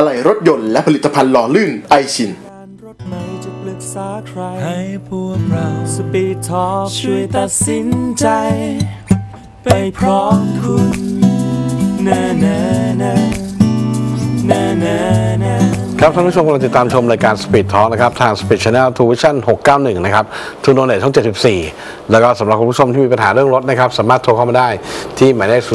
อะไหล่รถยนต์และผลิตภัณฑ์หล่อลื่นไอชินการรถไม่จะปรึกษาใครให้พวกเราสปีดทอล์ช่วยตัดสินใจ ไปพร้อมคุณนะนะนะนะนะนะ ครับท่านผู้ชมกำลังติดตามชมรายการ Speed Talk นะครับทาง Speed Channel t v i s i o n 691 นะครับทูโนเนตช่อง 74 แล้วก็สำหรับคุณผู้ชมที่มีปัญหาเรื่องรถนะครับ สามารถโทรเข้ามาได้ที่หมายเลข 02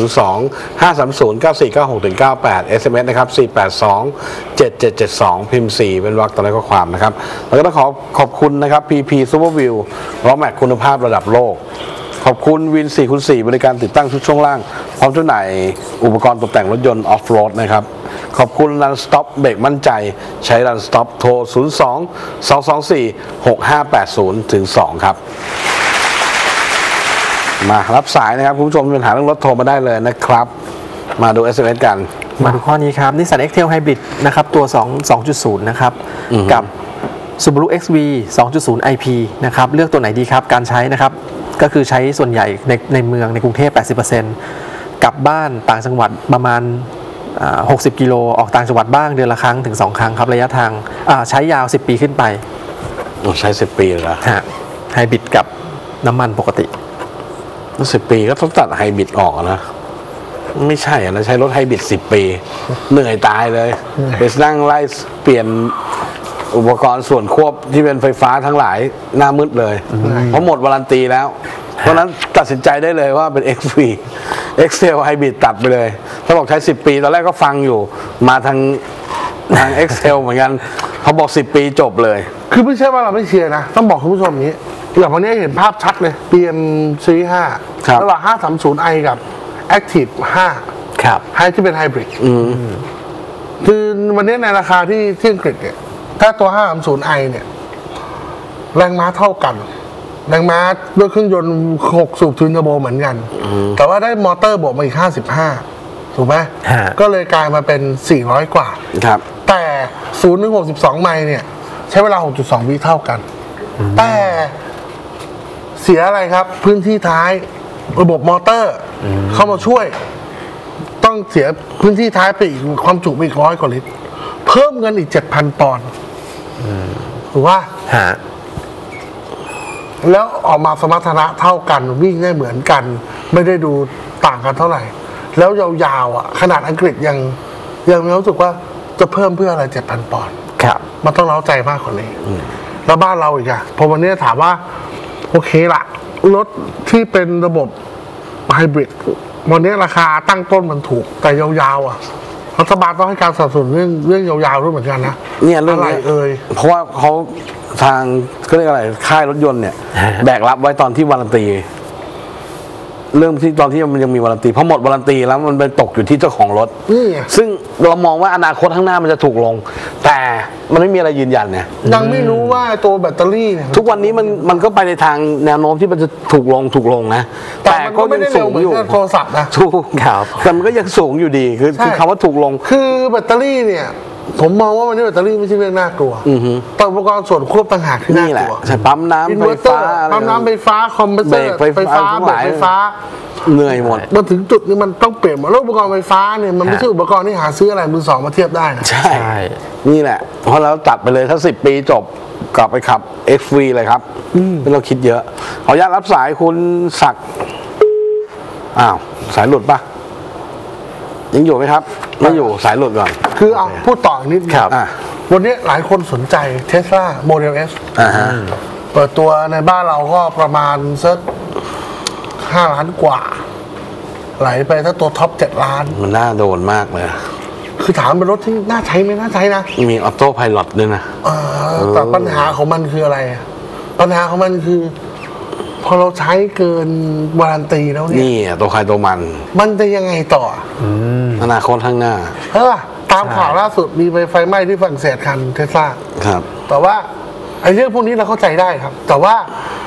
530 9496 98 SMS นะครับ 482 7772 พิมพ์ 4 เป็นวรรคต่อในข้อความนะครับ แล้วก็ต้องขอขอบคุณนะครับ PP Super View ล้อแม็กคุณภาพระดับโลก ขอบคุณวิน4คูณ4บริการติดตั้งชุดช่วงล่าง พร้อมจำหน่ายอุปกรณ์ตกแต่งรถยนต์ออฟโรดนะครับ ขอบคุณ Run Stop เบรกมั่นใจ ใช้ Run Stop โทร 02 224 6580ถึง2ครับมารับสายนะครับ คุณผู้ชมมีปัญหาเรื่องรถโทรมาได้เลยนะครับ มาดู SMS กัน มาดูข้อนี้ครับนิสสัน X-Trail Hybrid นะครับ ตัว 2 2.0 นะครับ กับ Subaru XV 2.0 IP นะครับเลือกตัวไหนดีครับ การใช้นะครับ ก็คือใช้ส่วนใหญ่ในในเมืองในกรุงเทพ 80%กลับบ้านต่างจังหวัดประมาณอ่า60 กิโล ออกต่างจังหวัดบ้างเดือนละครั้งถึง 2 ครั้งครับ ระยะทางอ่าใช้ยาว 10 ปีขึ้นไปใช้ 10 ปีแล้วฮะไฮบริดกับน้ำมันปกติสิบปีก็ต้องตัดไฮบริดออกนะไม่ใช่อะนะใช้รถไฮบริดสิบปี เหนื่อยตายเลยไปนั่งไล่เปลี่ยน อุปกรณ์ส่วนควบที่เป็นไฟฟ้าทั้งหลายหน้ามืดเลย เพราะหมดวารันตีแล้ว เพราะฉะนั้นตัดสินใจได้เลยว่าเป็น XV Excel Hybrid ตัดไปเลย ถ้าบอกใช้ 10 ปี ตอนแรกก็ฟังอยู่มาทางทาง Excel เหมือนกันเขาบอก 10 ปีจบเลย คือไม่ใช่ว่าเราไม่เชียร์นะ ต้องบอกคุณผู้ชมอย่างนี้อย่างวันนี้เห็นภาพชัดเลย BM Series ครับ 5ระหว่าง 530i กับ Active 5ครับให้ที่เป็นไฮบริดคือวันนี้ในราคาที่ที่อังกฤษเนี่ย ถ้าตัว 530i เนี่ย แรงม้าเท่ากัน แรงม้าด้วยเครื่องยนต์ 6 สูบ twin turbo เหมือนกัน แต่ว่าได้มอเตอร์บวกมาอีก 55 ถูกไหมฮะ ก็เลยกลายมาเป็น 400 กว่า ครับ แต่0ถึง62 ไมล์เนี่ย ใช้เวลา 6.2 วิเท่ากัน แต่เสียอะไรครับ พื้นที่ท้ายระบบมอเตอร์ เข้ามาช่วย ต้องเสียพื้นที่ท้ายไปอีกความจุไปอีกร้อยกว่าลิตรเพิ่มเงินอีก7,000ปอนด์ถูกว่าฮะแล้วออกมาสมรรถนะเท่ากันวิ่งได้เหมือนกัน ไม่ได้ดูต่างกันเท่าไหร่ แล้วยาวๆอะ ขนาดอังกฤษยังยังมีความรู้สึกว่าจะเพิ่มเพื่ออะไร7,000ปอนด์ครับ มันต้องเล้าใจมากกว่านี้แล้วบ้านเราอีกอะพอวันนี้ถามว่า โอเคละรถที่เป็นระบบไฮบริดวันนี้ราคาตั้งต้นมันถูกแต่ยาวๆอะ รัฐบาลต้องให้การสนับสนุนเรื่องเรื่องยาวๆด้วยเหมือนกันนะเนี่ยเรื่องอะไรนี้ยเอ่ยเพราะว่าเขาทางเขาเรียกอะไรค่ายรถยนต์เนี่ย แบกรับไว้ตอนที่วารันตี เรื่องที่ตอนที่มันยังมีวารันตีพอหมดวารันตีแล้วมันไปตกอยู่ที่เจ้าของรถนี่ไงซึ่งเรามองว่าอนาคตข้างหน้ามันจะถูกลง แต่ มันไม่มีอะไรยืนยันเนี่ยยังไม่รู้ว่าตัวแบตเตอรี่เนี่ย ทุกวันนี้มันมันก็ไปในทางแนวโน้มที่มันจะถูกลงถูกลงนะแต่มันก็ไม่ได้ยังเร็สูวงเหมือนอยู่โทรศัพท์นะ ถูกครับแต่มันก็ยังสูงอยู่ดีคือคือใช่คำว่าถูกลง คือแบตเตอรี่เนี่ย ผมมองว่าวันนี้แบตเตอรี่ไม่ใช่เรื่องน่ากลัวแต่อุปกรณ์ส่วนควบต่างหากที่น่ากลัว นี่แหละ ใช่ปั๊มน้ำไฟฟ้า อินเวอร์เตอร์อะไร ปั๊มน้ำไฟฟ้าคอมเพรสเซอร์เบรกไฟฟ้าฟ้าทั้งเบหรลากย ไฟฟ้า เหนื่อยหมด มาถึงจุดนี้มันต้องเปลี่ยนหมดแล้วอุปกรณ์ไฟฟ้าเนี่ยมันไม่ใช่อุปกรณ์ที่หาซื้ออะไรมือสองมาเทียบได้นะ ใช่ ใช่ นี่แหละ เพราะเราตัดไปเลยถ้าสิบปีจบกลับไปขับ XV เลยครับไม่ต้องคิดเยอะ ขออนุญาตรับสายคุณศักดิ์อ้าว สายหลุดปะ ยังอยู่ไหมครับไม่อยู่สายหลุดก่อน คือเอาพูดต่ออีกนิดนึงครับอะ วันนี้หลายคนสนใจ Tesla Model S อ่าฮะเปิดตัวในบ้านเราก็ประมาณสักห้าล้านกว่า ไหลไปถ้าตัวท็อปเจ็ดล้าน มันน่าโดนมากเลย คือถามเป็นรถที่น่าใช้ไหมน่าใช้นะมี autopilot้วยนะ เออแต่ปัญหาของมันคืออะไรอะปัญหาของมันคือ พอเราใช้เกินวารันตีแล้วเนี่ยนี่อะตัวใครตัวมัน มันจะยังไงต่ออนาคตข้างหน้าใช่ป่ะตามข่าวล่าสุดมีไฟไหม้ที่ฝรั่งเศสคันเทสลาครับ แต่ว่าไอ้เรื่องพวกนี้เราเข้าใจได้ครับ แต่ว่า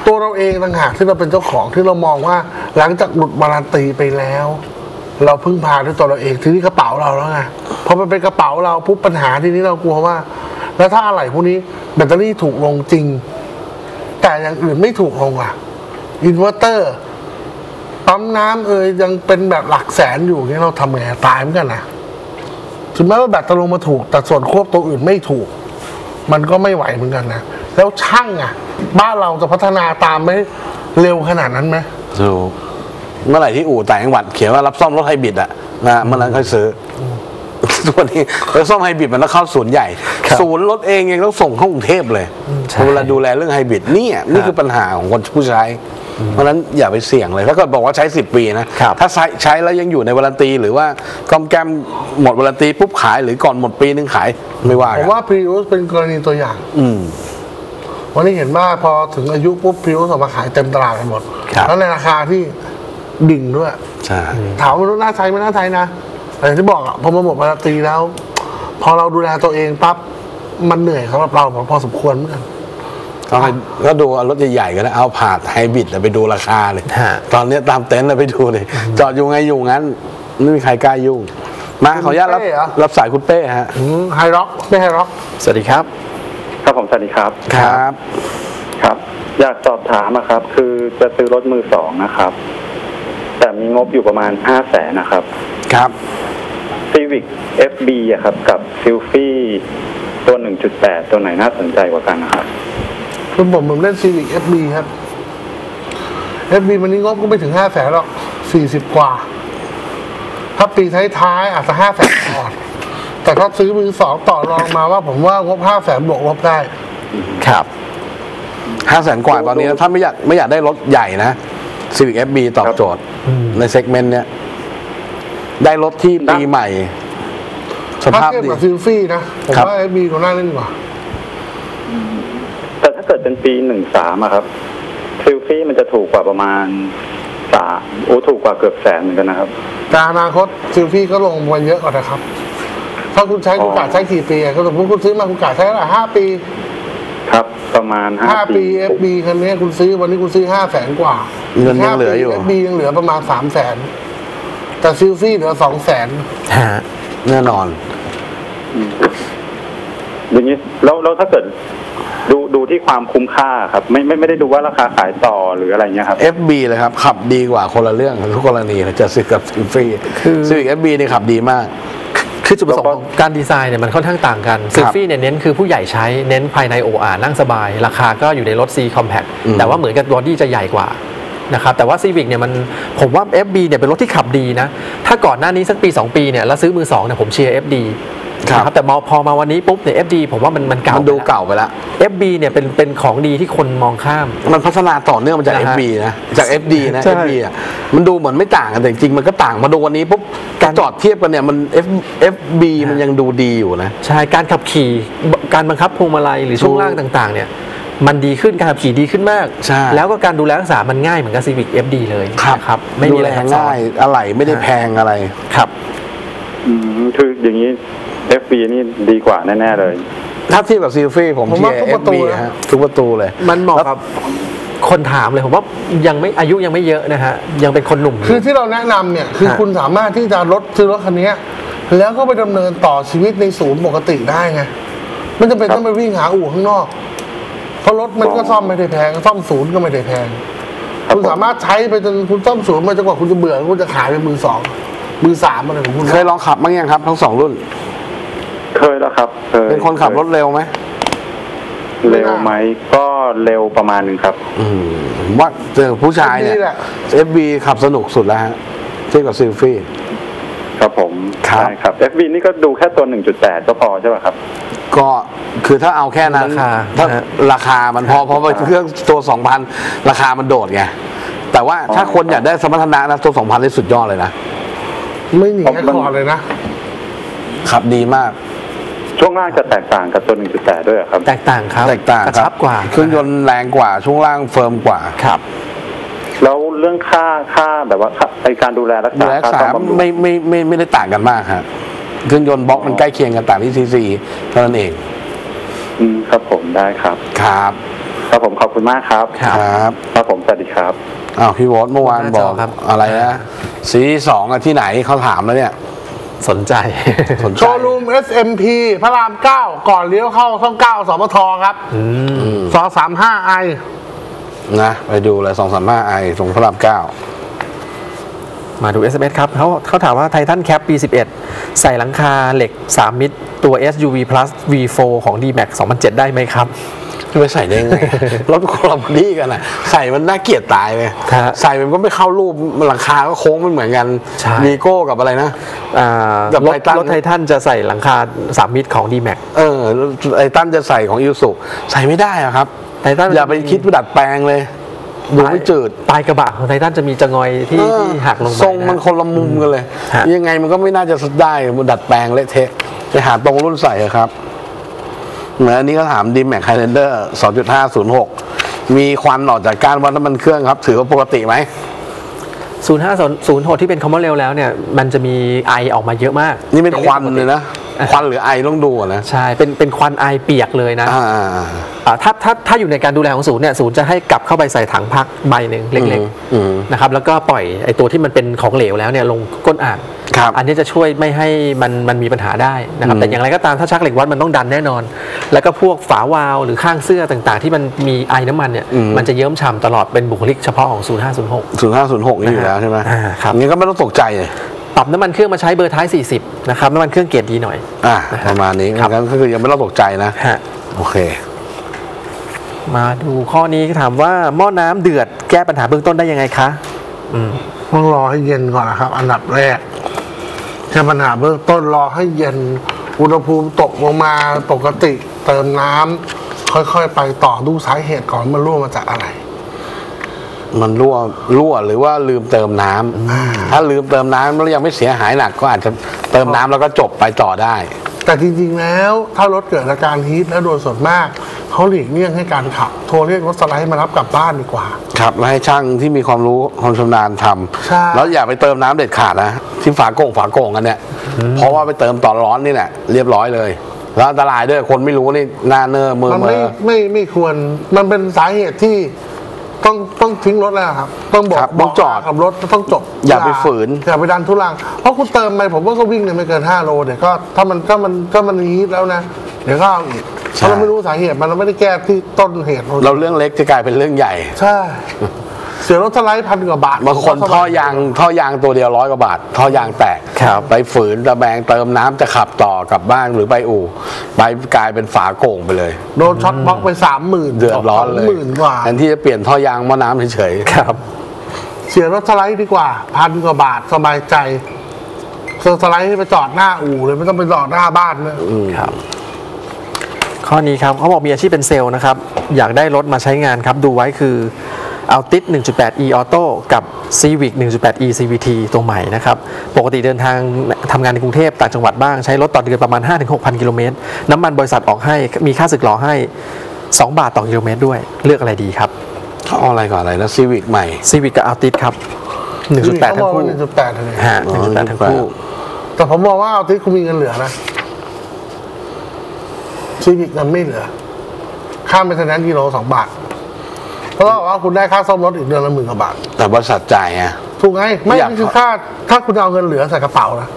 ตัวเราเองต่างหากที่เราเป็นเจ้าของที่เรามองว่าหลังจากหลุดวารันตีไปแล้ว เราพึ่งพาด้วยตัวเราเองทีนี้กระเป๋าเราแล้วไงพอมันเป็นกระเป๋าเราปุ๊บปัญหาทีนี้เรากลัวว่า แล้วถ้าอะไรพวกนี้แบตเตอรี่ถูกลงจริง แต่อย่างอื่นไม่ถูกลงอะ อินเวอร์เตอร์ปั๊มน้ำเอ่ยยังเป็นแบบหลักแสนอยู่เนี่ยเราทำไงตายเหมือนกันนะถึงแม้ว่าแบตจะลงมาถูก แต่ส่วนควบตัวอื่นไม่ถูก มันก็ไม่ไหวเหมือนกันนะ แล้วช่างอะ บ้านเราจะพัฒนาตามไม่เร็วขนาดนั้นไหมถูกเมื่อไหร่ที่อู่ต่างจังหวัดเขียนว่ารับซ่อมรถไฮบริดอะนะเมื่อนั้นค่อยซื้อทุกวันนี้รถซ่อมไฮบริดมันต้องเข้าศูนย์ใหญ่ ศูนย์รถเองยังต้องส่งเข้ากรุงเทพเลยใช่เวลาดูแลเรื่องไฮบริดเนี่ยนี่คือปัญหาของคนผู้ใช้ เพราะฉะนั้นอย่าไปเสี่ยงเลยถ้าเกิดบอกว่าใช้ 10 ปีนะครับถ้าใช้ใช้แล้วยังอยู่ในวารันตี หรือว่ากอมแกมหมดวารันตีปุ๊บขายหรือก่อนหมดปีนึงขายไม่ว่าผกัมนว่าพรีอุสเป็นกรณีตัวอย่าง อืมวันนี้เห็นว่าพอถึงอายุปุ๊บพรีอุสออกมาขายเต็มตลาดไปหมดครับแล้วในราคาที่ดิ่งด้วยใช่ถามว่ารถน่าใช้ไม่น่าใช้นะแต่อย่างที่บอกอะพอมาหมดมาราตรีแล้ว พอเราดูแลตัวเองปั๊บมันเหนื่อยสำหรับเราพอสมควรเหมือนกัน ก็ให้ก็ดูเอารถใหญ่ๆก็ได้เอาผาดไฮบริดแล้วไปดูราคาเลย ฮะ ตอนเนี้ยตามเต็นท์เลยไปดูเลย จอดอยู่ไงอยู่งั้นไม่มีใครกล้ายุ่ง มาขออนุญาตรับคุณเป้เหรอ รับสายคุณเป้ฮะ ไฮร็อกไม่ไฮร็อกสวัสดีครับ ครับผมสวัสดีครับครับ ครับ อยากสอบถามอะครับ คือจะซื้อรถมือสองนะครับ แต่มีงบอยู่ประมาณห้าแสนนะครับ ครับ Civic FB อะครับ กับ s i l f i ตัว 1.8 ตัวไหนน่าสนใจกว่ากันนะครับ คือผมผมเล่นซีวิ f เอฟบีครับเอฟบีมันนี่งบก็ไม่ถึงห้าแสนหรอกสี่สิบกว่า ถ้าปีท้ายๆอาจจะห้าแสนก่อนแต่ถ้าซื้อมือสองต่อรองมาว่าผมว่างบห้าแสนบวกลบได้ ครับห้าแสนกว่าตอนนี้ถ้าไม่อยากไม่อยากได้รถใหญ่นะ Civic FB ตอบโจทย์ใน segment เนี้ย ได้รถที่ปีใหม่สถ้าภาพเทียบดีกับซิ Sylphy นะ ผมครับว่า FB ตัวน่าเล่นกว่าแต่ถ้า เกิดเป็นปี13อะครับ s i l f i มันจะถูกกว่าประมาณสามโอ้ถูกกว่าเกือบแสนเหมือนกันนะครับ แต่อนาคต Sylphy ก็ลงมาเยอะกว่านะครับถ้าคุณใช้คุณกะใช้กี่ปีอะก็สมมติคุณซื้อมาคุณกะใช้เท่าไหร่ห้าปี ครับประมาณห้าปี FB คันนี้คุณซื้อวันนี้คุณซื้อห้าแสนกว่าเงินยังเหลืออยู่ FB ยังเหลือประมาณสามแสนแต่ Sylphy เหลือสองแสนฮะแน่นอนอย่างนี้แล้วแล้วถ้าเกิด ดูดูที่ความคุ้มค่าครับ ไม่ไม่ไม่ได้ดูว่าราคาขายต่อหรืออะไรเงี้ยครับ FB เลยครับ ขับดีกว่าคนละเรื่องทุกกรณีเลยจะซื้อกับซิฟรีคือซีวิก FB นี่ขับดีมาก คือจุดประสงค์ของการดีไซน์เนี่ยมันค่อนข้างต่างกันซิลฟี่เนี่ยเน้นคือผู้ใหญ่ใช้เน้นภายในโออานั่งสบาย ราคาก็อยู่ในรถ C Compact อืมแต่ว่าเหมือนกับบอดี้จะใหญ่กว่านะครับแต่ว่า Civic เนี่ยมันผมว่า FB เนี่ยเป็นรถที่ขับดีนะ ถ้าก่อนหน้านี้สักปี 2 ปีเนี่ยแล้วซื้อมือ2เนี่ยผมเชียร์ FD ครับนะแต่มอพอมาวันนี้ปุ๊บเนี่ย FD ผมว่ามันมันเก่ามันดูเก่าไปแล้ว FB เนี่ยเป็นเป็นของดีที่คนมองข้าม มันพัฒนาต่อเนื่องมาจากนะฮะ FB นะจาก FD นะใช่ FB อะมันดูเหมือนไม่ต่างกันแต่จริงๆมันก็ต่างมาดูวันนี้ปุ๊บการจอดเทียบกันเนี่ยมัน F FB มันยังดูดีอยู่นะใช่การขับขี่การบังคับพวงมาลัยหรือช่วงล่างต่างๆ เนี่ยมันดีขึ้นการขับขี่ดีขึ้นมากใช่แล้วก็การดูแลรักษา มันง่ายเหมือนกับ Civic FD เลยนะครับไม่ดูมีอะแลไรซับซ้อง่านยอะไรไม่ได้แพงอะไรครับอืมคืออย่างนี้ FB นี่ดีกว่าแน่ ๆ เลย ถ้าเทียบกับซิลฟี่ผมผมเชีว่ายร์ทุกประตู FB นะ ฮะทุกประตูเลยมันเหมาะกับ คนถามเลยผมว่ายังไม่อายุยังไม่เยอะนะฮะ ยังเป็นคนหนุ่มอยู่ คือที่เราแนะนำเนี่ย คือฮะ คุณสามารถที่จะลดซื้อรถคันนี้แล้วก็ไปดำเนินต่อชีวิตในศูนย์ปกติได้ไงไม่จำเป็นต้องไปวิ่งหาอู่ข้างนอก เพราะรถมันก็ซ่อมไม่ได้แพง ซ่อมศูนย์ก็ไม่ได้แพง ครับคุณสามารถใช้ไปจนคุณซ่อมศูนย์มาจนกว่าคุณจะเบื่อคุณจะขายเป็นมือสองมือสามอะไรของคุณเคยลองขับบ้างยังครับ ทั้งสองรุ่นเคยแล้วครับเคยเป็นคนขับรถเร็วไหมเร็วไหมก็เร็วประมาณหนึ่งครับ อืมผมว่าเจอผู้ชายเนี่ย นี่แหละ FB ขับสนุกสุดแล้วฮะเทียบกับซิลฟี่ ครับผมครับ ใช่ครับ FB นี่ก็ดูแค่ตัว 1.8 ก็พอใช่ป่ะครับ ก็คือถ้าเอาแค่นั้นราคาถ้านะฮะ ราคามันพอเพราะว่าเครื่องตัวสองพันราคามันโดดไง แต่ว่าถ้าคนอยากได้สมรรถนะนะตัวสองพันนี่สุดยอดเลยนะ ไม่หนีผมแค่มัน Accord เลยนะ ขับดีมาก ช่วงล่างจะแตกต่างกับตัว 1.8 ด้วยเหรอครับ แตกต่างครับแตกต่างครับ กระชับกว่าเครื่องยนต์แรงกว่าช่วงล่าง firm กว่า ครับ แล้วเรเรื่องค่าค่าแบบว่าค่าไอการดูแลรักษา ดูแลรักษา ค่าซ่อมบำรุงไม่ไม่ไม่ไม่ได้ต่างกันมากฮะเครื่องยนต์บล็อกมันใกล้เคียงกันต่างที่ซีซีเท่านั้นเองอืมครับผมได้ครับ ครับครับผมขอบคุณมากครับ ครับครับครับผม สวัสดีครับ อ้าวพี่วอตเมื่อวานหน้าบจออกครับ อะไรนะซีสองอะที่ไหนเขาถามแล้วเนี่ย สนใจสนใจ โชว์รูม SMP พระรามเก้าก่อนเลี้ยวเข้าช่องเก้าสมทครับสอสามห้าไอนะไปดูเลยสองสามห้าไอตรงพระรามเก้ามาดู SMS ครับเขาเขาถามว่าไททันแคปปี 11 ใส่หลังคาเหล็ก 3 มิตร ตัว SUV Plus V4 ของ D-Max 2007 ได้ไหมครับ จะไปใส่ได้ไงรถคนละบอดี้กันอะ ใส่มันน่าเกลียดตายเลยฮะใส่มันก็ไม่เข้ารูปหลังคาก็โค้งมันเหมือนกันใช่วีโก้กับอะไรนะอ่ากับรถ Titan รถไททันจะใส่หลังคา3มิตรของ D-Max เออไอ้ตั้นจะใส่ของอิวสุใส่ไม่ได้อะครับไททันอย่าไปคิดว่าดัดแปลงเลยดูไม่จืดปลายกระบะของไททันจะมีจะงอยที่ที่หักลงไปทรงมันะคนละมุมกันเลยฮะยังไงมันก็ไม่น่าจะได้มันดัดแปลงเละเทะไปหาตรงรุ่นใส่อะครับ เหมือนอันนี้ก็ถาม D-Max Hi-Lander 2.5 06 มีควันออกจากก้านวัดน้ำมันเครื่องครับ ถือว่าปกติไหม0506ที่เป็น common rail แล้วเนี่ย มันจะมีไอออกมาเยอะมาก นี่เป็นควันเลยนะ ควันหรือไอต้องดูอะนะใช่เป็นเป็นควันไอเปียกเลยนะอ่าอ่าถ้าถ้าถ้าอยู่ในการดูแลของศูนย์เนี่ยศูนย์จะให้กลับเข้าไปใส่ถังพักใบหนึ่งเล็กอืมๆนะครับแล้วก็ปล่อยไอตัวที่มันเป็นของเหลวแล้วเนี่ยลงก้นอ่างครับอันนี้จะช่วยไม่ให้มันมันมีปัญหาได้นะครับอืมแต่อย่างไรก็ตามถ้าชักเหล็กวัดมันต้องดันแน่นอน แล้วก็พวกฝาวาล์วหรือข้างเสื้อต่างๆ ที่มันมีไอน้ำมันเนี่ยมันจะเยิ้มฉ่ำตลอดเป็นบุคลิกเฉพาะของ 0506 0506นี่อยู่แล้วใช่ไหมอ่าครับงั้นก็ไม่ต้องตกใจเลย ปรับน้ำมันเครื่องมาใช้เบอร์ท้าย 40 นะครับน้ำมันเครื่องเกรดดีหน่อย อ่าประมาณนี้ครับ งั้นก็คือยังไม่ต้องตกใจนะ ฮะโอเค มาดูข้อนี้ถามว่าหม้อน้ำเดือดแก้ปัญหาเบื้องต้นได้ยังไงคะอืมต้องรอให้เย็นก่อนนะครับ อันดับแรกแค่ปัญหาเบื้องต้นรอให้เย็นอุณหภูมิตกลงมาปกติ เติมน้ำค่อยๆ ไปต่อดูสาเหตุก่อนมันรั่วมาจากอะไร มันรั่วรั่วหรือว่าลืมเติมน้ำถ้าลืมเติมน้ำแล้วยังไม่เสียหายหนักก็อาจจะเติมน้ำแล้วก็จบไปต่อได้ แต่จริงๆแล้วถ้ารถเกิดอาการฮีทแล้วโดยส่วนมากเขาหลีกเลี่ยงให้การขับ โทรเรียกรถสไลด์มารับกลับบ้านดีกว่า ครับแล้วให้ช่างที่มีความรู้ความชำนาญทำใช่แล้วอย่าไปเติมน้ำเด็ดขาดนะที่ฝาโก่งฝาโก่งกันเนี่ยเพราะว่าไปเติมตอนร้อนนี่แหละเรียบร้อยเลยแล้วอันตรายด้วยคนไม่รู้นี่หน้าเนอร์มือมันเมไม่อไม่ไม่ควรมันเป็นสาเหตุที่ ต้องต้องทิ้งรถแล้วครับ ต้องบอกครับต้องจอดขับรถต้องจอดอย่าไปฝืน อย่าไปดันทุรังเพราะคุณเติมไปผมว่าก็วิ่งเนี่ยไม่เกิน5โลเดี๋ยวก็ถ้ามันถ้ามันถ้ามัน heat แล้วนะ เดี๋ยวก็เอาอีกเพราะเราไม่รู้สาเหตุมันเราไม่ได้แก้ที่ต้นเหตุเราเรื่องเล็กจะกลายเป็นเรื่องใหญ่ ใช่ เสียรถสไลด์พันกว่าบาทบางคนท่อยางท่อยางตัวเดียวร้อยกว่าบาท ท่อยางแตกครับไปฝืนตะแบงเติมน้ำจะขับต่อกลับบ้านหรือไปอู่ไปกลายเป็นฝาโก่งไปเลยโดนช็อตบล็อกไปสามหมื่นเดือดร้อนเลยหมื่นกว่าแทนที่จะเปลี่ยนท่อยางหม้อน้ำเฉยๆครับ เสียรถสไลด์ดีกว่าพันกว่าบาทสบายใจเซื้อสไลด์ให้ไปจอดหน้าอู่เลยไม่ต้องไปจอดหน้าบ้านนะครับ ข้อนี้ครับเขาบอกมีอาชีพเป็นเซลล์นะครับ อยากได้รถมาใช้งานครับ ดูไว้คือ เอาติด 1.8e Auto กับ Civic 1.8e CVT ตัวใหม่นะครับ ปกติเดินทางทำงานในกรุงเทพต่างจังหวัดบ้าง ใช้รถต่อเดือนประมาณ 5-6,000 กิโลเมตร น้ำมันบริษัทออกให้ มีค่าสึกหรอให้ 2 บาทต่อกิโลเมตรด้วย เลือกอะไรดีครับเขาเอาอะไรก่อนอะไรนะซีวิกใหม่ Civic กับ Altis ครับ 1.8 ทั้งคู่หนึ่งจุดแปดเลยฮะ1.8ทั้งคู่แต่ผมมองว่าเอาทิศคุณมีเงินเหลือนะซีวิกมันไม่เหลือ ค่าเป็นทนนกิโลสองบาท เพราะว่าคุณได้ค่าซ่อมรถอีกเดือนละหมื่นกว่าบาท แต่บริษัทจ่ายไง ถูกไงไม่อยาก นี่คือค่าถ้าคุณเอาเงินเหลือใส่กระเป๋านะ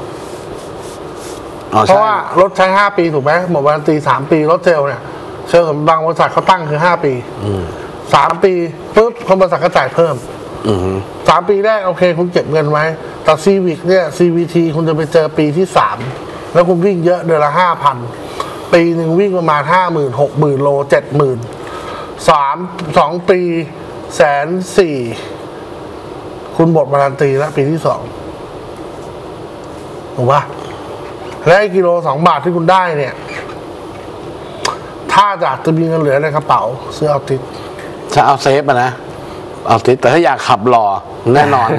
อ๋อเพใช่ราะว่ารถใช้ห้าปีถูกไหมหมดวารันตีสามปีรถเซลล์เนี่ยเซลล์สำบางบริษัทเขาตั้งคือห้าปีสามปีปุ๊บคนบริษัทก็จ่ายเพิ่มอือฮึสามปีแรกโอเค คุณเก็บเงินไว้ แต่ซีวิกเนี่ย CVT คุณจะไปเจอปีที่สามแล้วคุณวิ่งเยอะเดือนละห้าพันปีหนึ่งวิ่งประมาณห้าหมื่นหกหมื่นโลเจ็ดหมื่น สามสองปีแสนสี่คุณหมดวารันตีแล้วปีที่สองถูกปะและไอ้กิโลสองบาทที่คุณได้เนี่ย ถ้าอยากจะมีเงินเหลือในกระเป๋า ซื้อเอาติดถ้าเอา safe อะนะ Altis แต่ถ้าอยากขับหล่อแน่นอน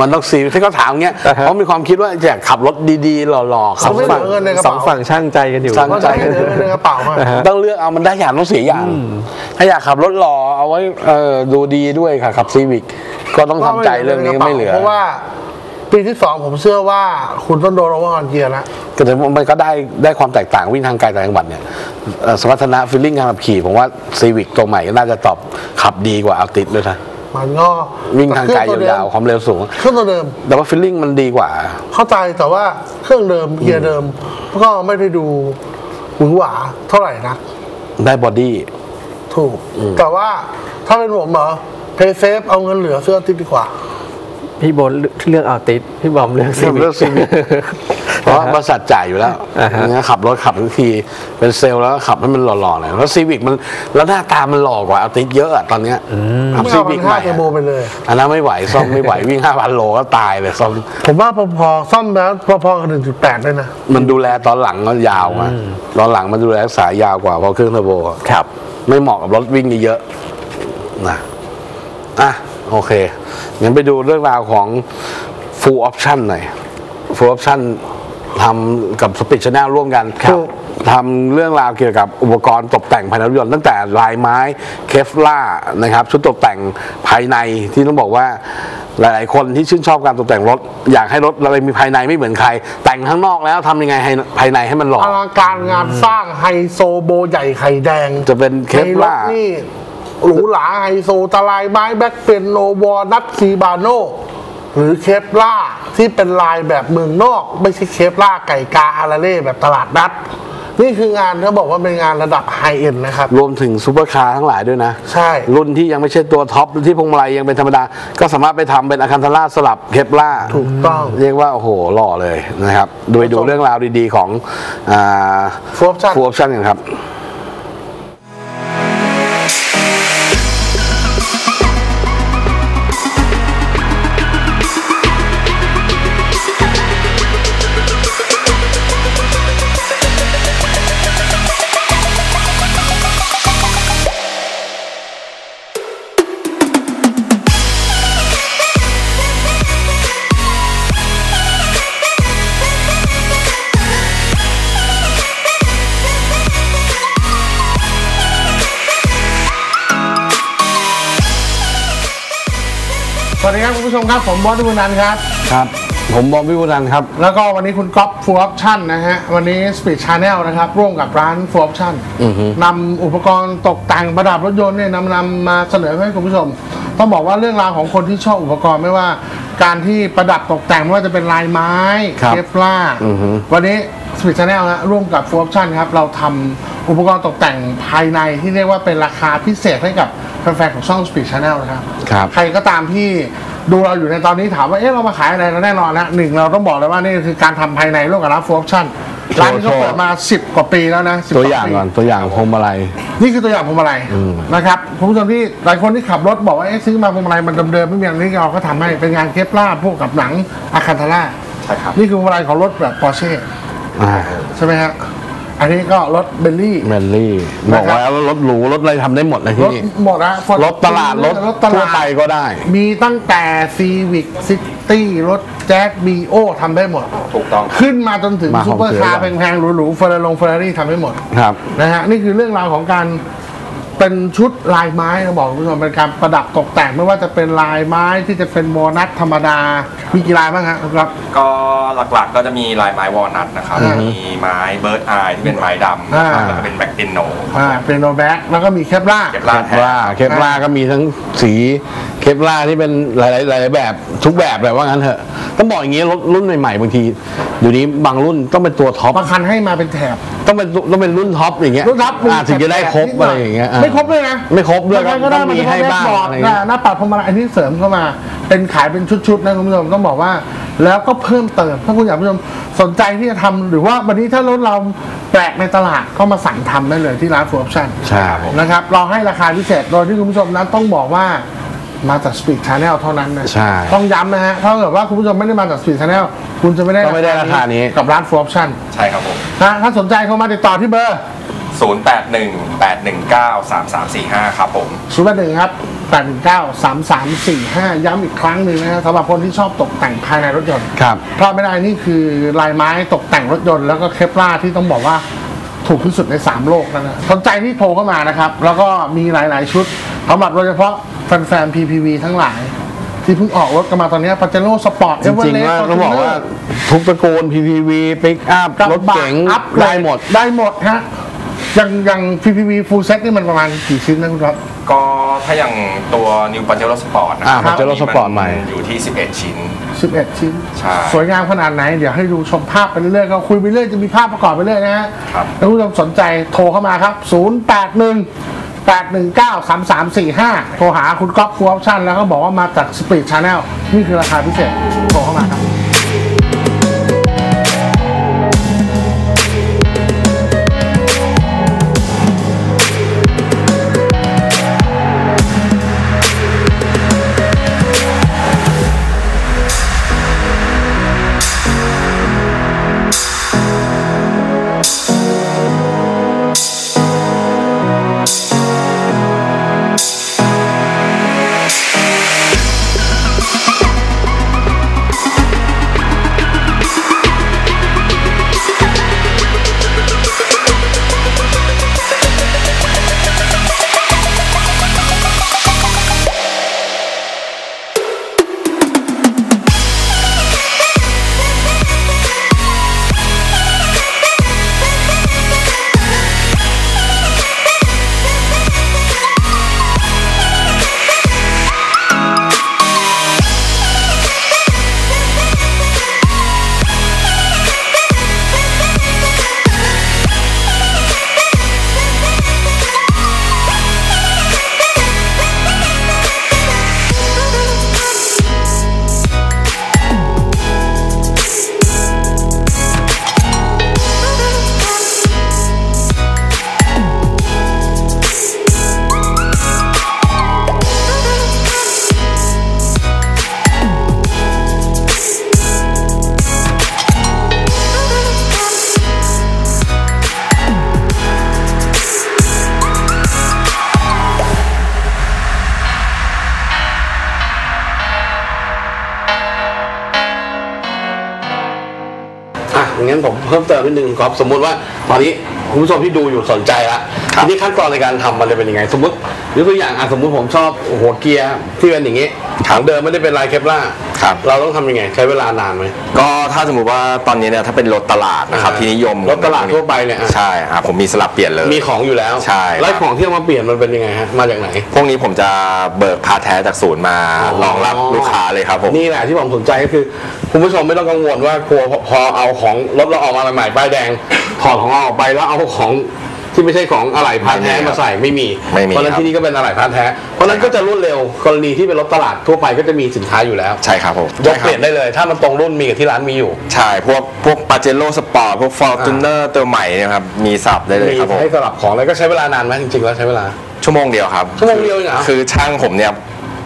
มันต้องซีที่เขาถามเงี้ยอ่าฮะเขามีความคิดว่าอยากขับรถดีๆหล่อๆขับเขาไม่ฝั่งเหลือเงินในกระสอเป๋างฝั่งช่างใจกันอยู่ช่างก็ใจจะให้เหลือเงินในกระเป๋าอะต้องเลือกเอามันได้อย่างต้องเสียอย่าง ถ้าอยากขับรถหล่อเอาไว้เออดูดีด้วยค่ะขับ Civic ก็ต้องทำใจเรื่องนี้ไม่เหลือเพราะว่าปีที่สองผมเชื่อว่าคุณต้องโดนโอเวอร์ออนเกียร์แล้วก็แต่มันก็ได้ได้ความแตกต่างวิ่งทางไกลต่างจังหวัดเนี่ยเอ่อสมรรถนะ feeling การขับขี่ผมว่า Civic ตัวใหม่ก็น่าจะตอบขับดีกว่าเอาติดเลยนะ มันก็วิ่งทางไกลยาวๆความเร็วสูงเครื่องตัวเดิม แต่ว่า feeling มันดีกว่า เข้าใจแต่ว่าเครื่องเดิมเกียร์เดิม ก็ไม่ได้ดูหวือหวาเท่าไหร่นะได้ body ถูก แต่ว่าถ้าเป็นผมเหรอ play safe เอาเงินเหลือ ซื้อ Altis ดีกว่า พี่โบนเลือกเอาติดพี่บอมเลือกซีวิเลือก Civic เพราะว่าบริษัทจ่ายอยู่แล้วอ่าฮะนะขับรถขับทุกทีเป็นเซลล์แล้วขับให้มันหล่อๆหน่อยแล้ว Civic มันแล้วหน้าตามันหล่อกว่าเอาติดเยอะอะตอนเนี้ยขับไม่เอา Civic พักนใหห้าใหม่เทอร์โบอะไปเลยอันนั้นไม่ไหวซ่อมไม่ไหววิ่งห้าพันโลก็ตายเลยซ่อมผมว่าพอๆซ่อมแล้วพอๆกับหนึ่งจุดแปดด้วยนะมันดูแลตอนหลังก็ยาวมาตอนหลังมันดูแลรักษายาวกว่าเพราะเครื่องเทอร์โบอะครับ ไม่เหมาะกับรถวิ่งเยอะๆนะอะโอเคงั้นไปดูเรื่องราวของ full option หน่อย full option ทำกับ Speed Channel ร่วมกันครับทำเรื่องราวเกี่ยวกับอุปกรณ์ตกแต่งภายในรถยนต์ตั้งแต่ลายไม้เคฟล่านะครับชุดตกแต่งภายในที่ต้องบอกว่าหลาย ๆ คนที่ชื่นชอบการตกแต่งรถ อยากให้รถเรามีภายในไม่เหมือนใคร แต่งข้างนอกแล้วทำยังไงให้ภายในให้มันหล่ออลังการงานสร้างไฮโซโบใหญ่ไข่แดงจะเป็นเคในฟรถล่านี่หรูหราไฮโซตะลายไม้แบ็คเป็นโนวอนัทซีบาโน หรือเคปล่าที่เป็นลายแบบเมืองนอก ไม่ใช่เคปล่าไก่กาอาราเล่แบบตลาดนัด นี่คืองานเขาบอกว่าเป็นงานระดับไฮเอ็นนะครับ รวมถึงซูเปอร์คาร์ทั้งหลายด้วยนะ ใช่ รุ่นที่ยังไม่ใช่ตัวท็อปที่พวงมาลัยยังเป็นธรรมดา ก็สามารถไปทำเป็นอาคันทาร่าสลับเคปล่าถูกต้อง เรียกว่า โอ้โห หล่อเลยนะครับ โดยดูเรื่องราวดีๆของอ่า Full Option ฟูออปชั่นกันครับ ครับผมบอสดุนันท์ครับ ครับ ผมบอมวิวุฒันครับ แล้วก็วันนี้คุณก๊อฟฟูออปชั่นนะฮะ วันนี้ Speed Channel นะครับ ร่วมกับร้านฟูออปชั่นนำอุปกรณ์ตกแต่งประดับรถยนต์เนี่ยนำนำมาเสนอให้คุณผู้ชม ต้องบอกว่าเรื่องราวของคนที่ชอบอุปกรณ์ไม่ว่า การที่ประดับตกแต่งไม่ว่าจะเป็นลายไม้ครับ Kevlar วันนี้ Speed Channel นะร่วมกับฟูออปชั่นครับ เราทำอุปกรณ์ตกแต่งภายในที่เรียกว่าเป็นราคาพิเศษให้กับแฟนๆของช่อง Speed Channel นะครับ ครับ ใครก็ตามที่ ดูเราอยู่ในตอนนี้ถามว่าเอ๊ะเรามาขายอะไรแล้วแน่นอนนะหนึ่งเราต้องบอกเลยว่านี่คือการทำภายในร่วมกับร้านฟูออปชั่นร้านนี้เขาเปิดมา 10 กว่าปีแล้วนะ10ตัวอย่างปีก่อนตัวอย่างพวงมาลัยนี่คือตัวอย่างพวงมาลัยนะครับคุณผู้ชมที่หลายคนที่ขับรถบอกว่าเอ๊ะซื้อมาพวงมาลัยมันเดิมๆไม่มีอะไรที่เราก็ทำให้เป็นงานเคปล่าพวกกับหนังอาคันทาร่าใช่ครับนี่คือพวงมาลัยของรถแบบปอร์เช่อ่าใช่ไหมฮะ อันนี้ก็รถเบลลี่ แมนลี่นะบครับอกไว้แล้วรถหรูรถอะไรทำได้หมดนะรที่ถนี่ หมดนะรถตลาดรถรถตทั่วลาดไปก็ได้ มีตั้งแต่ซีวิกซิตี้รถแจ๊สบีโอทำได้หมด ถูกต้อง ขึ้นมาจนถึงมาซูเปอร์ของเสือคาร์ก่อนแพงๆหรูๆเฟอร์รารี่เฟอร์รารี่ทำได้หมด ครับ นะฮะนี่คือเรื่องราวของการ เป็นชุดลายไม้เราบอกคุณผู้ชมเป็นการประดับตกแต่งไม่ว่าจะเป็นลายไม้ที่จะเป็นโมนัทธรรมดา มีกี่ลายบ้างฮะครับ ก็หลักๆก็จะมีลายไม้วอลนัทนะครับ อือฮึมีไม้เบิร์ดอายที่เป็นไม้ดำอ่า แล้วก็เป็นแบ็กเอนโนอ่าเป็นโนแบ็กแล้วก็มีแคปล่า เก็บเคลาปแท้ล่าเคปล่าก็มีทั้งสีเคปล่าที่เป็นหลายๆหลายๆแบบทุกแบบแบบว่างั้นเถอะต้องบอกอย่างนี้รถรุ่นใหม่ๆบางที เดี๋ยวนี้บางรุ่นต้องเป็นตัวท็อปบางคันให้มาเป็นแถบ ต้องเป็นต้องเป็นรุ่นท็อปอย่างเงี้ยรุ่นรับอ่าถึงจะได้ครบอะไรอย่างเงี้ยอ่าไม่ครบด้วยนะไม่ครบด้วยบางคันก็ได้ต้องมันมีจะให้ให้บ้างบอร์ดอะไรหเงี้น้ายหน้าปัดพวงมาลัยอันนี้เสริมเข้ามา เป็นขายเป็นชุดๆนะคุณผู้ชมต้องบอกว่า แล้วก็เพิ่มเติมถ้าคุณอยากผู้ชมสนใจที่จะทำหรือว่าวันนี้ถ้ารถเราแปลกในตลาดก็มาสั่งทำได้เลยที่ร้านฟูออปชั่นใช่นะครับเราให้ราคาพิเศษโดยที่คุณผู้ชมนั้นต้องบอกว่า มาจาก Speed Channel เท่านั้นนะใช่ต้องย้ำนะฮะถ้าเกิดว่าคุณผู้ชมไม่ได้มาจาก Speed Channel คุณจะไม่ได้ก็ไม่ได้ราคานี้ กับร้านฟูออปชั่นใช่ครับผมนะถ้าสนใจโทรมาติดต่อที่เบอร์ 0818193345 ครับผมศูนย์แปดหนึ่งครับแปดหนึ่งเก้าสามสามสี่ห้าย้ำอีกครั้งหนึ่งนะครับสำหรับคนที่ชอบตกแต่งภายในรถยนต์ครับ พลาดไม่ได้นี่คือลายไม้ตกแต่งรถยนต์แล้วก็ Kevlar ที่ต้องบอกว่าถูกที่สุดใน 3 โลกนั่นนะสนใจที่โทรเข้ามานะครับ แล้วก็มีหลาย ๆ ชุดสำหรับโดยเฉพาะ แฟนๆ PPV ทั้งหลาย ที่เพิ่งออกรถกันมาตอนนี้ปาเจโร่สปอร์ตจริงๆว่าต้องบอกว่าทุกตระกูล PPV ปิกอัพรถเก๋งอัพได้หมด ได้หมดฮะอย่างอย่าง PPV full set นี่มันประมาณกี่ชิ้นนะคุณครับ ก็ถ้าอย่างตัว New Pajero Sport นะครับอ่า Pajero Sport ใหม่ อยู่ที่ 11 ชิ้น 11 ชิ้น ใช่สวยงามขนาดไหน เดี๋ยวให้ดูชมภาพไปเรื่อยๆก็คุยไปเรื่อยจะมีภาพประกอบไปเรื่อยนะฮะครับ ถ้าคุณผู้ชมสนใจโทรเข้ามาครับ 081 8193345โทรหาคุณก๊อฟฟูออปชั่นแล้วก็บอกว่ามาจาก Speed Channelนี่คือราคาพิเศษโทรเข้ามาครับ นผมเพิ่มเติมนิดนึงครับสมมุติว่าตอนนี้คุณผู้ชมที่ดูอยู่สนใจละทีนี้ขั้นตอนในการทำมันจะเป็นยังไง สมมติยกตัวอย่างอะสมมุติผมชอบหัวเกียร์ที่เป็นอย่างนี้ ถังเดิมไม่ได้เป็นลายเคปล่าร์ครับเราต้องทำยังไง ใช้เวลานานไหม ก็ถ้าสมมติว่าตอนนี้เนี่ยถ้าเป็นรถตลาดนะครับอ่าที่นิยมรถตลาดทั่วไปเนี่ยอะ ใช่อะผมมีสลับเปลี่ยนเลย มีของอยู่แล้วใช่ครับ แล้วของที่เอามาเปลี่ยนมันเป็นยังไงฮะมาจากไหน พวกนี้ผมจะเบิกพาแท้จากศูนย์มารองรับลูกค้าเลยครับผม นี่แหละที่ผมสนใจก็คือ คุณผู้ชมไม่ต้องกังวลว่ากลัวพอเอาของรถเราออกมาใหม่ๆป้ายแดงถอดของเราออกไปแล้วเอาของ ที่ไม่ใช่ของอะไหล่ part แท้มาใส่ไม่มีไม่มีเพราะฉะนั้นครับ ที่นี่ก็เป็นอะไหล่ part แท้เพราะฉะนั้นก็จะรวดเร็วกรณีที่เป็นรถตลาดทั่วไปก็จะมีสินค้าอยู่แล้วใช่ครับผมยกเปลี่ยนได้เลย ถ้ามันตรงรุ่นมีกับที่ร้านมีอยู่ ใช่พวกพวก Pajero Sport พวกฟอร์จูเนอร์ตัวใหม่เนะครับ มีสับได้เลยมีครับผมให้สลับของแล้วก็ใช้เวลานานไหมจริงๆแล้วใช้เวลา ชั่วโมงเดียวครับชั่วโมงเดียวเองเหรอ คือช่างผมเนี่ย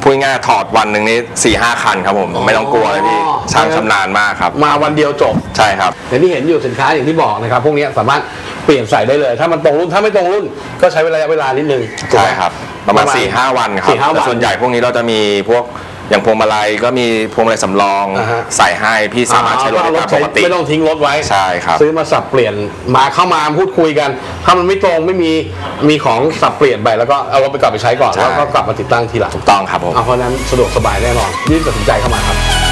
พูดง่ายๆถอดวันหนึ่งนี่สี่ห้าคันครับผมไม่ต้องกลัวเลยพี่อ๋อช่างชำนาญมากครับ มาวันเดียวจบ ใช่ครับ อย่างที่เห็นอยู่สินค้าอย่างที่บอกนะครับ พวกนี้สามารถ เปลี่ยนใส่ได้เลย ถ้ามันตรงรุ่นถ้าไม่ตรงรุ่น ก็ใช้เวลาเวลานิดนึงถูกใช่ไหมครับ ประมาณ4ี่ห้าวันครับสี่ห้าวันแต่ส่วนใหญ่พวกนี้เราจะมีพวกอย่างพวงมาลัยก็มีพวงมาลัยสำรอง อ่าฮะ ใส่ให้พี่สามารถใช้รถได้อ่ตามปกติ ไม่ต้องทิ้งรถไว้ใช่ครับ ซื้อมาสับเปลี่ยนมาเข้ามาพูดคุยกัน ถ้ามันไม่ตรงไม่มีมีของสับเปลี่ยนไปแล้วก็เอารถไปกลับไปใช้ก่อนใช่แล้วก็กลับมาติดตั้งทีหลังถูกต้องครับผม เอาเพราะฉะนั้นสะดวกสบายแน่นอนรีบตัดสินใจเข้ามาครับ